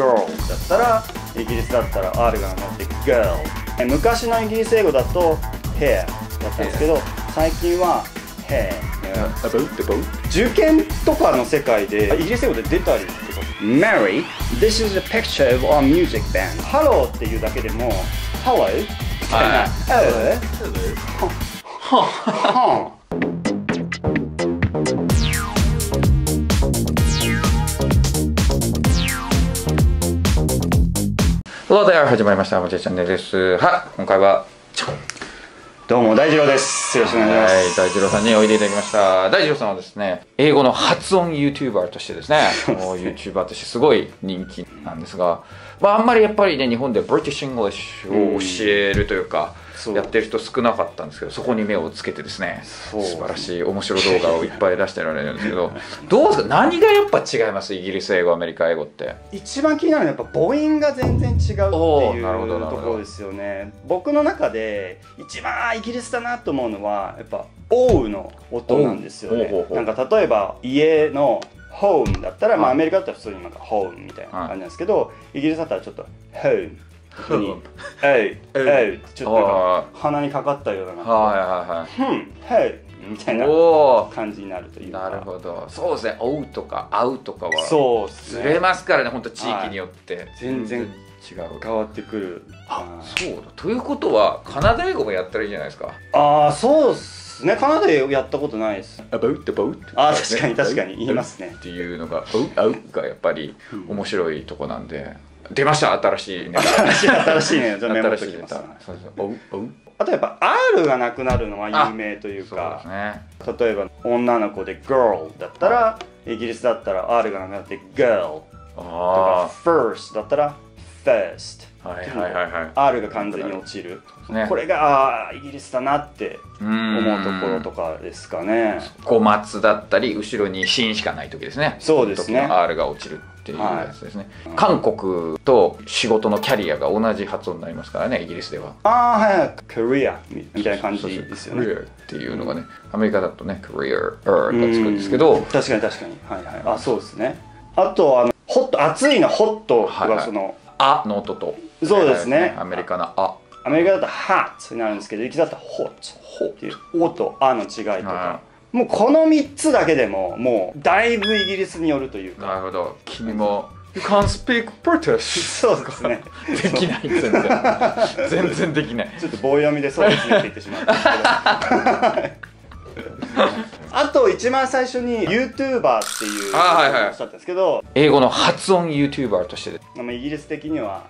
girl だったらイギリスだったら R が乗って girl え昔のイギリス英語だと hair だったんですけど最近は hair 受験とかの世界でイギリス英語で出たりとか Mary this is a picture of our music band Hello っていうだけでも Hello みたいな Hello Hello there! 始まりました。もちチャンネルです。はい、今回は、どうも大二郎ですよろしくお願いしまはい、す大二郎さんにおいでいただきました。大二郎さんはですね、英語の発音 YouTuber としてですね、もう YouTuber としてすごい人気なんですが、まあ、あんまりやっぱりね、日本で British English を教えるというか、そうやってる人少なかったんですけど、そこに目をつけてですね、素晴らしい面白動画をいっぱい出してられるんですけど、どうですか？何がやっぱ違います？イギリス英語、アメリカ英語って。一番気になるのはやっぱ母音が全然違うっていうところですよね。僕の中で一番イギリスだなと思うのはやっぱ「おう」の音なんですよね。なんか例えば家の「ホーム」だったら、まあ、はいアメリカだったら普通になんか「ホーム」みたいな感じなんですけど、イギリスだったらちょっと「ホーム」ホーム「えい」「えい」ちょっとなんか鼻にかかったような。はいはいはい。ふん」「へい」みたいな感じになるというか。なるほど。そうですね「追う」とか「会う」とかはそうずれねますからね本当地域によって。全然違う。変わってくる。あそうだ。ということはカナダ英語もやったらいいじゃないですか？ああそうっすね。カナダでやったことないです「about about」あー確かに確かに。言いますね。っていうのが「追う」会うがやっぱりうん。面白いとこなんで出ました新しいネタ新しい新しいね。じゃあメモっときます。そうそう。追うあとやっぱ R がなくなるのは有名というかすね。例えば女の子で girl だったらイギリスだったら R がなくなって girl とかあ first だったら first あはいはいはいはい。R が完全に落ちる。ね。これがあーイギリスだなって思思うところとかですかね。小松だったり後ろに芯しかない時ですね。そうですね。R が落ちるっていうやつですね、はい。韓国と仕事のキャリアが同じ発音になりますからねイギリスでは。ああはいはい career みみたいな感じですよね。career っていうのがねアメリカだとね career er がつくんですけど。うん確かに確かに。はいはい。あそうですね。あとあのホット暑いのホットはその、あの音と。そうですね。アメリカのあ。アメリカだと hot になるんですけどイギリスだと hot っていう「お」と「あ」の違いとか。はもうこの3つだけでももうだいぶイギリスによるというか。なるほど。君も You can't speak British そうですね。できない。全然。全然できない。ちょっと棒読みでそうですねって言ってしまったんですけど。あ と一番最初に YouTuber っていうおっしゃったんですけど英語の発音 YouTuber として。まあイギリス的には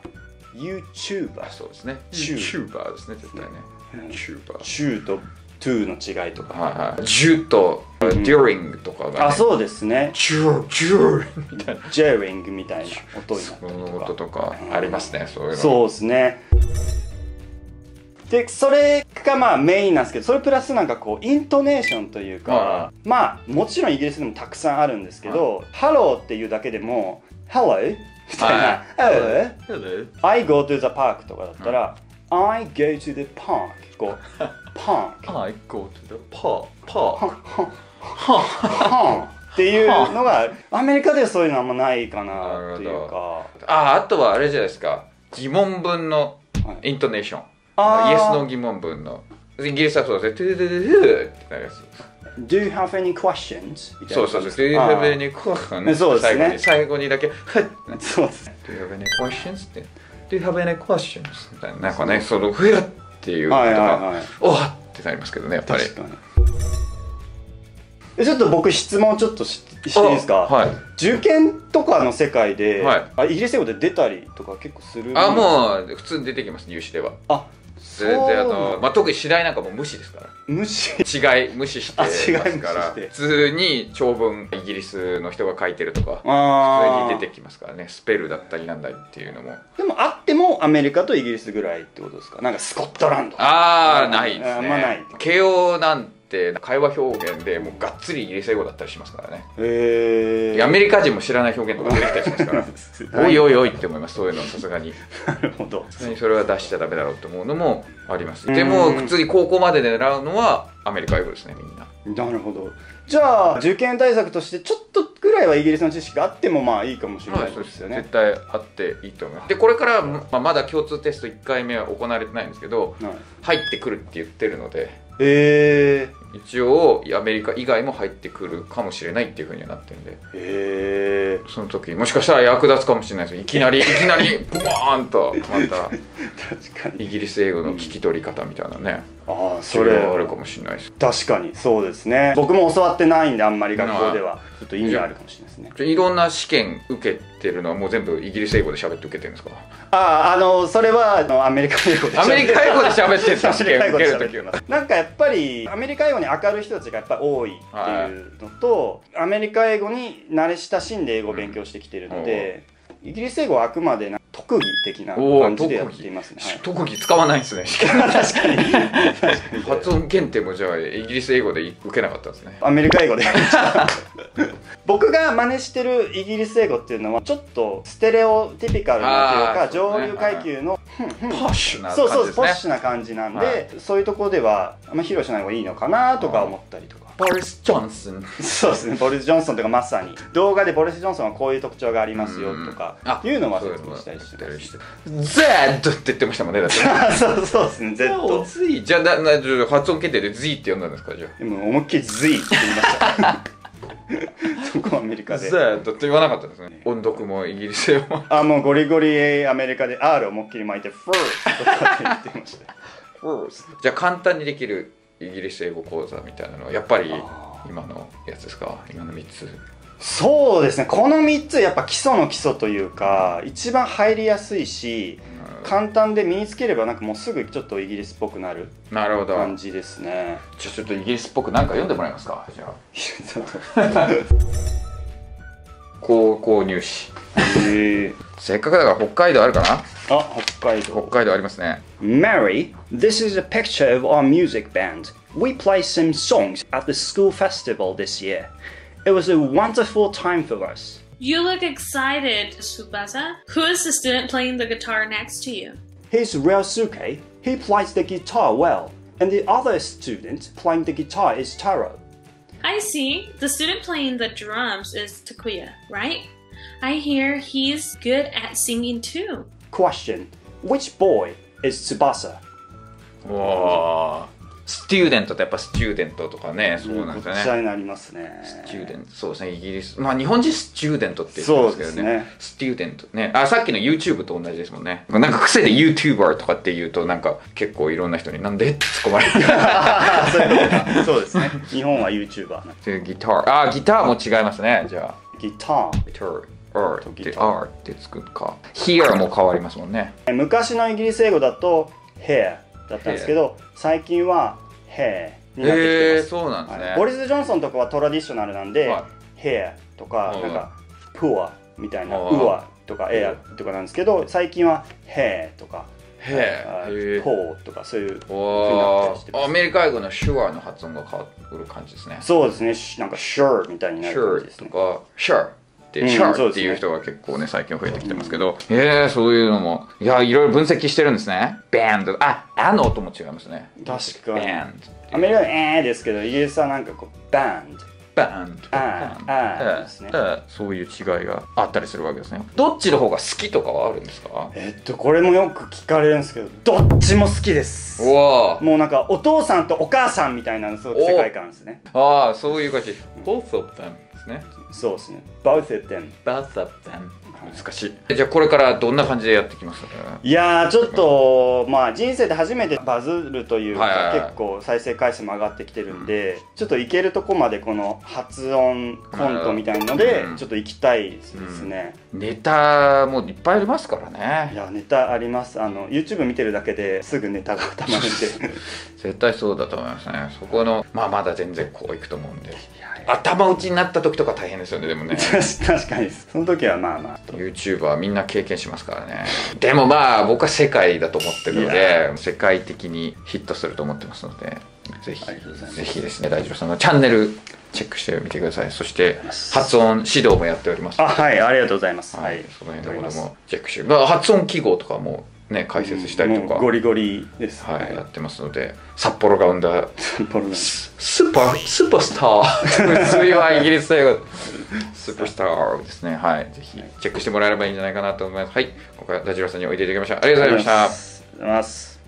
YouTuber そうですね。チュ YouTuber ですね絶対ね。YouTuber チューと to の違いとか、はいはい。10と、ん。during とかが、ね。あそうですね。ジュー、ジューみたいな。ジェリングみたいな音になったりとか。音とかありますね、そういうの。そうですねでそれがまあメインなんですけどそれプラスなんかこうイントネーションというか、はまあもちろんイギリスでもたくさんあるんですけど「Hello」っていうだけでも「Hello」みたいな「Hello」. I go to the park とかだったら、I go to the park こう park I go to the park. Park. はんっていうのがアメリカではそういうのあんまないかなっていうか。あ、あとはあれじゃないですか。疑問文のはい。イントネーション。イエスの疑問文の。イギリスはそうですね。トゥトゥトゥトゥってなるやつ。Do you have any questions? みたいなそうそうそう。Do you have any questions? そうですね最後に、だけ、ふっそうですね Do you have any questions? って。Do you have any questions? みたいな。なんかね、その、ふやっていうことおわってなりますけどね、やっぱり。確かにえちょっと僕質問ちょっとししていいですか、あはい。受験とかの世界で、はいあイギリス英語で出たりとか結構するあ、もう、普通に出てきます、入試では。あ全然あの、まあ、特に次第なんかもう無視ですから。無視？違い無視してあます違いから普通に長文イギリスの人が書いてるとか普あ通に出てきますからね。スペルだったりなんだりっていうのも。でもあってもアメリカとイギリスぐらいってことですか？なんかスコットランドああうんないですあんまないね慶応なんて会話表現でもうがっつりイギリス英語だったりしますからね。へえアメリカ人も知らない表現とか出てきたりしますから。おいおいおいって思いますそういうのさすがに。なるほど。それは出しちゃダメだろうと思うのもあります。でも普通に高校までで狙うのはアメリカ英語ですねみんな。なるほど。じゃあ受験対策としてちょっとぐららいはイギリスの知識があってもまあいいかもしれなはいい、そうですよね、絶対あっていいと思います。でこれから、まあ、まだ共通テスト1回目は行われてないんですけどはい、入ってくるって言ってるので。え一応アメリカ以外も入ってくるかもしれないっていうふうにはなってるんで。ー、えその時もしかしたら役立つかもしれないです。よいきなりいきなりボーンとまたー、確かに。イギリス英語の聞き取り方みたいなね、ああそそれ。れはあるかもしれないです。確かにそうですね。僕も教わってないんであんまり学校では。ちょっと意味があるかもしれないですね。いろんな試験受けてるのはもう全部イギリス英語で喋って受けてるんですか？あああのそれはあのアメリカ英語でアメリカ英語で喋ってるんだ。アメリカ英語で試験 受ける時はなんかやっぱりアメリカ英語に明るい人たちがやっぱり多いっていうのと、アメリカ英語に慣れ親しんで英語を勉強してきてるので、イギリス英語はあくまでな特技的なお感じでやー特技っていますね、はい。特技使わないんですね。確かに。発音検定もじゃあイギリス英語で受けなかったんですね。アメリカ英語で。僕が真似してるイギリス英語っていうのはちょっとステレオティピカルなというか上流階級のポッシュなそうそう感じですね。ポッシュな感じなんで、はい。そういうところではあんま披露しない方がいいのかなとか思ったりとかボリス・ジョンソンそうですね。ボリス・ジョンソンとかまさに。動画でボリス・ジョンソンはこういう特徴がありますよとか。あいうのは説明したりしてます。Z って言ってましたもんねだって。そうそうですね。Z じゃあなな発音検定で Z って呼んだんですかじゃでも思いっきり Z って言いました。そこはアメリカあで。Z って言わなかったですね。音読もイギリス英語も。あもうゴリゴリアメリカで R を思いっきり巻いて FUR とかって言ってました。じゃあ簡単にできるイギリス英語講座みたいなのはやっぱりあ今のやつですか？今の3つ。そうですね。この3つやっぱ基礎の基礎というか一番入りやすいし簡単で身につければなんかもうすぐちょっとイギリスっぽくなるなるほど。感じですね。じゃあちょっとイギリスっぽく何か読んでもらえますか？じゃあ。高校入試。へえせっかくだから北海道あるかな？あ北海道北海道ありますね Mary, this is a picture of our music band. We played some songs at the school festival this year. It was a wonderful time for us. You look excited, Subasa. Who is the student playing the guitar next to you? Here's Ryosuke. He plays the guitar well. And the other student playing the guitar is Taro. I see. The student playing the drums is Takuya, right? I hear he's good at singing too. Question Which boy is Tsubasa? わあスチュー。デントってやっぱスチューデントとかねそうなんですよね。こちらになりますね。スチューデントそうですねイギリス。まあ日本人スチューデントって言ってますけどね。そうですね。スチューデントね。あさっきの YouTube と同じですもんね。なんか癖で YouTuber とかって言うとなんか結構いろんな人になんでって突っ込まれる。ああ、そういうことか。そうですね。日本は YouTuber ギター。あギターも違いますねじゃあ。ギター。ギター R って R ってつくか。Here も変わりますもんね。昔のイギリス英語だと hair だったんですけど、最近は hair になってきてへえます。そうなんですね、はい。ボリス・ジョンソンとかはトラディショナルなんで、は hair とか、うん。なんか poor みたいな、うん。Poor とか air とかなんですけど、最近は hair とか、へあえへえ poor とかそういうアメリカ英語の手話の発音が変わる感じですね。そうですね、しなんか sure みたいになる感じ Sure ですね。とか Sure ってうん。Sure そうですね。っていう人が結構ね最近増えてきてますけど。へえそういうのも。いやいろいろ分析してるんですね。Band ああの音も違いますね。確かに。アメリカはえーですけど、イギリスはなんかこうあーあーですね。ええそういう違いがあったりするわけですね。どっちの方が好きとかはあるんですか？えっと、これもよく聞かれるんですけど、どっちも好きです。もうなんかお父さんとお母さんみたいなそう世界観ですね。ああそういう感じ。Both of them ですねそうですね。both of them。Both of them 難しい。じゃあこれからどんな感じでやっていきます？いやーちょっとまあ人生で初めてバズるというか、はいはいはい。結構再生回数も上がってきてるんで、ちょっといけるとこまでこの発音コントみたいのでうん。ちょっと行きたいですね、ネタもいっぱいありますからいねやネタあります。あの YouTube 見てるだけですぐネタがたまる。ん で絶対そうだと思いますね。そこのまあまだ全然こういくと思うんで。頭打ちになった時とか大変ですよねでもね。確かに。その時はまあまあ YouTuber みんな経験しますからね。でもまあ僕は世界だと思ってるのいで世界的にヒットすると思ってますのでぜひぜひですね大丈夫さんのチャンネルチェックしてみてください。そして発音指導もやっております。あはいありがとうございます。ははい。い、その辺のこともチェックして。まあ発音記号とかもね解説したりとか。ゴリゴリです、はい、やってますので札幌が生んだススーパースーパースター。次はイギリス英語スーパースターですね。はいぜひチェックしてもらえればいいんじゃないかなと思います。はい今回はダジロさんにおいでいただきました。ありがとうございました。ありがとうございます